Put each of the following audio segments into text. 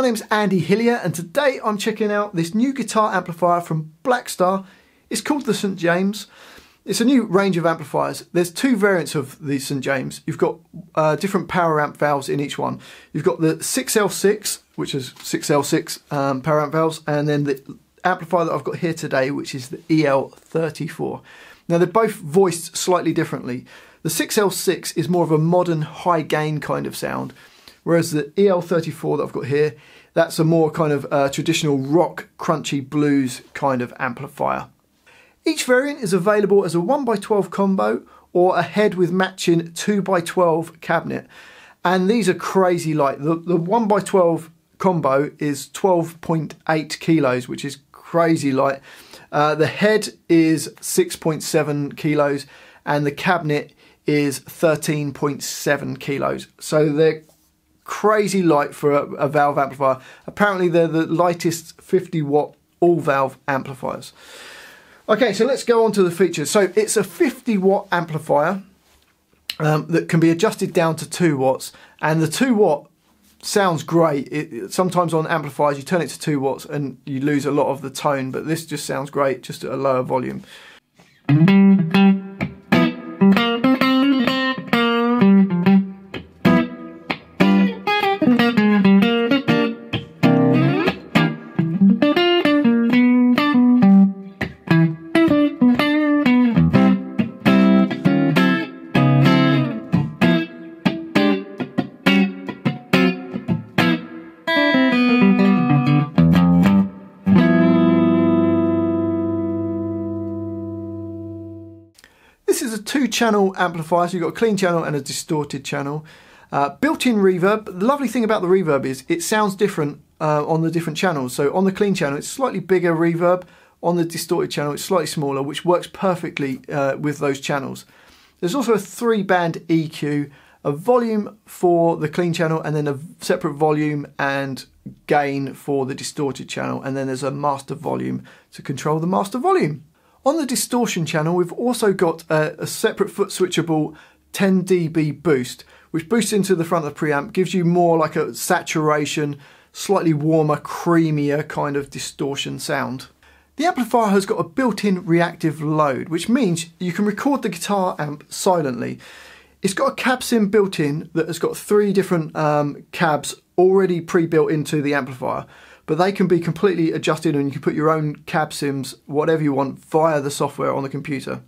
name's Andy Hillier and today I'm checking out this new guitar amplifier from Blackstar. It's called the St James. It's a new range of amplifiers. There's two variants of the St James. You've got uh, different power amp valves in each one. You've got the 6L6, which is 6L6 um, power amp valves, and then the amplifier that I've got here today, which is the EL34. Now they're both voiced slightly differently. The 6L6 is more of a modern high gain kind of sound, Whereas the EL34 that I've got here, that's a more kind of uh, traditional rock, crunchy blues kind of amplifier. Each variant is available as a 1x12 combo or a head with matching 2x12 cabinet. And these are crazy light. The, the 1x12 combo is 12.8 kilos, which is crazy light. Uh, the head is 6.7 kilos and the cabinet is 13.7 kilos. So they're crazy light for a, a valve amplifier. Apparently they're the lightest 50 watt all valve amplifiers. Okay, so let's go on to the features. So it's a 50 watt amplifier um, that can be adjusted down to 2 watts and the 2 watt sounds great. It, sometimes on amplifiers you turn it to 2 watts and you lose a lot of the tone but this just sounds great just at a lower volume. Channel amplifier, so you've got a clean channel and a distorted channel. Uh, built-in reverb. The lovely thing about the reverb is it sounds different uh, on the different channels. So on the clean channel, it's slightly bigger reverb. On the distorted channel, it's slightly smaller, which works perfectly uh, with those channels. There's also a three band EQ, a volume for the clean channel, and then a separate volume and gain for the distorted channel. And then there's a master volume to control the master volume. On the distortion channel, we've also got a, a separate foot switchable 10 dB boost, which boosts into the front of the preamp, gives you more like a saturation, slightly warmer, creamier kind of distortion sound. The amplifier has got a built-in reactive load, which means you can record the guitar amp silently. It's got a cab sim built in that has got three different um, cabs already pre-built into the amplifier but they can be completely adjusted and you can put your own cab sims, whatever you want, via the software on the computer.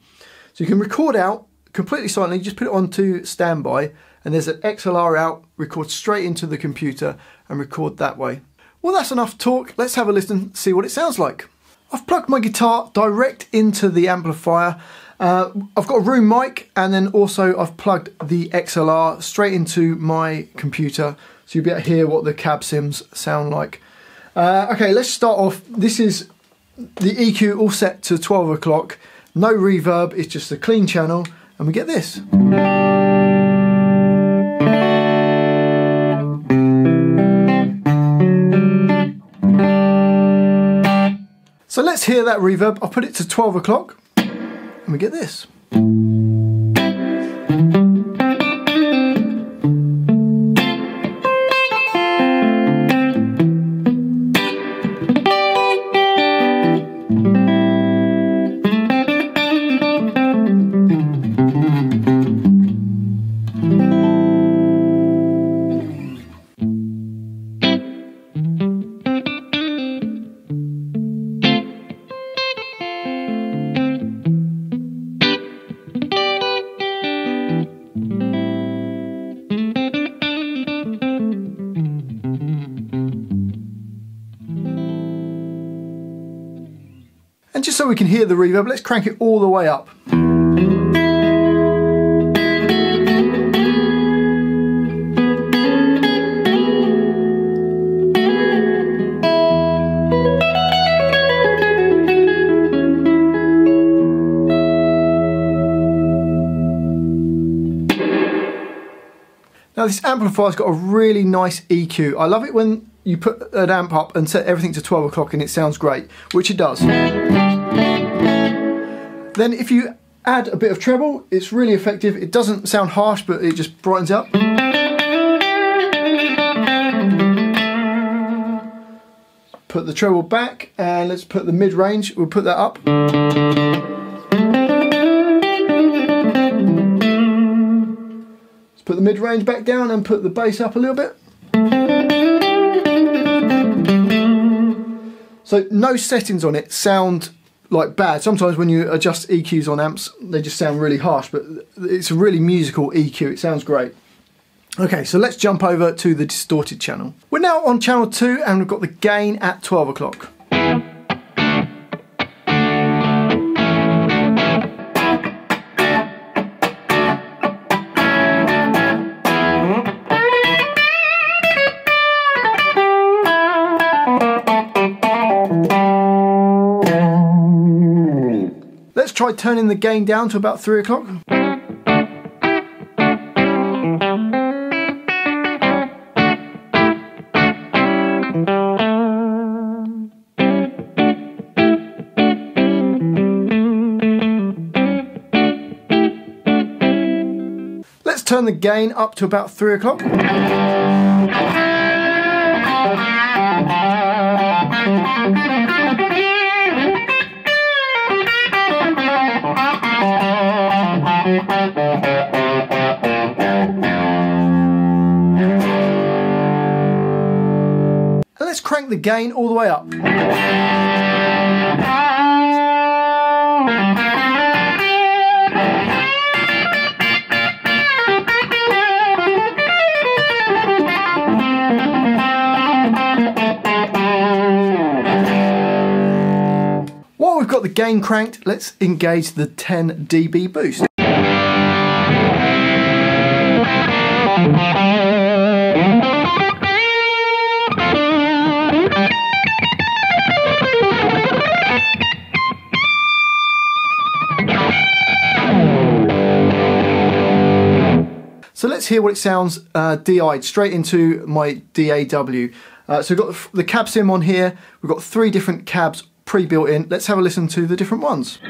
So you can record out completely silently, just put it onto standby, and there's an XLR out, record straight into the computer and record that way. Well, that's enough talk. Let's have a listen, see what it sounds like. I've plugged my guitar direct into the amplifier. Uh, I've got a room mic and then also I've plugged the XLR straight into my computer so you'll be able to hear what the cab sims sound like. Uh, okay, let's start off. This is the EQ all set to 12 o'clock. No reverb, it's just a clean channel. And we get this. So let's hear that reverb. I'll put it to 12 o'clock and we get this. And just so we can hear the reverb, let's crank it all the way up. Now this amplifier's got a really nice EQ. I love it when you put an amp up and set everything to 12 o'clock and it sounds great, which it does. Then if you add a bit of treble, it's really effective. It doesn't sound harsh, but it just brightens up. put the treble back and let's put the mid-range, we'll put that up. Let's put the mid-range back down and put the bass up a little bit. So no settings on it sound like bad. Sometimes when you adjust EQs on amps, they just sound really harsh, but it's a really musical EQ. It sounds great. Okay, so let's jump over to the distorted channel. We're now on channel 2 and we've got the gain at 12 o'clock. Let's try turning the gain down to about 3 o'clock. Let's turn the gain up to about 3 o'clock. Let's crank the gain all the way up. While we've got the gain cranked, let's engage the 10 dB boost. So let's hear what it sounds uh, DI'd straight into my DAW. Uh, so we've got the cab sim on here, we've got three different cabs pre-built in. Let's have a listen to the different ones.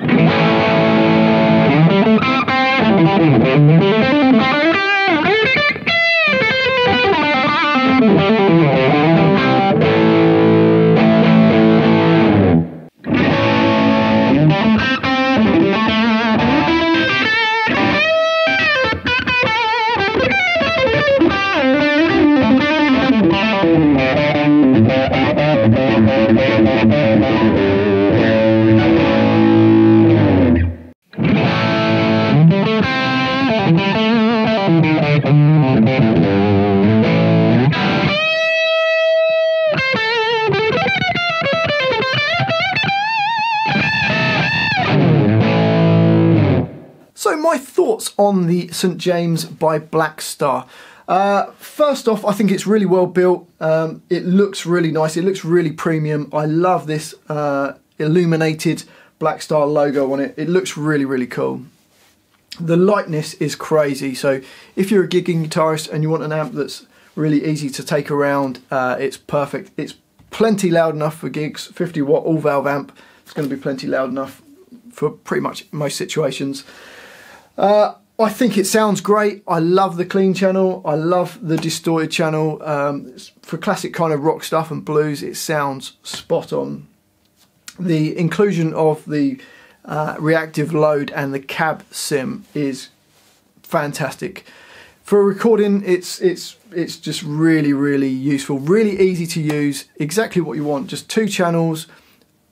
So my thoughts on the St James by Blackstar. Uh, first off, I think it's really well built. Um, it looks really nice. It looks really premium. I love this uh, illuminated Blackstar logo on it. It looks really, really cool. The lightness is crazy. So if you're a gigging guitarist and you want an amp that's really easy to take around, uh, it's perfect. It's plenty loud enough for gigs. 50 watt all valve amp. It's going to be plenty loud enough for pretty much most situations. Uh, I think it sounds great. I love the clean channel. I love the distorted channel. Um, for classic kind of rock stuff and blues, it sounds spot on. The inclusion of the uh, reactive load and the cab sim is fantastic. For recording, it's it's it's just really really useful, really easy to use. Exactly what you want. Just two channels.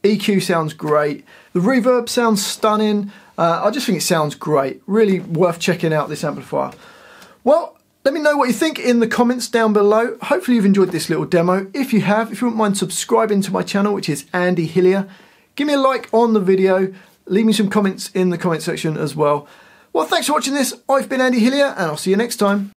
EQ sounds great. The reverb sounds stunning. Uh, I just think it sounds great. Really worth checking out this amplifier. Well, let me know what you think in the comments down below. Hopefully you've enjoyed this little demo. If you have, if you wouldn't mind subscribing to my channel, which is Andy Hillier, give me a like on the video. Leave me some comments in the comment section as well. Well, thanks for watching this. I've been Andy Hillier, and I'll see you next time.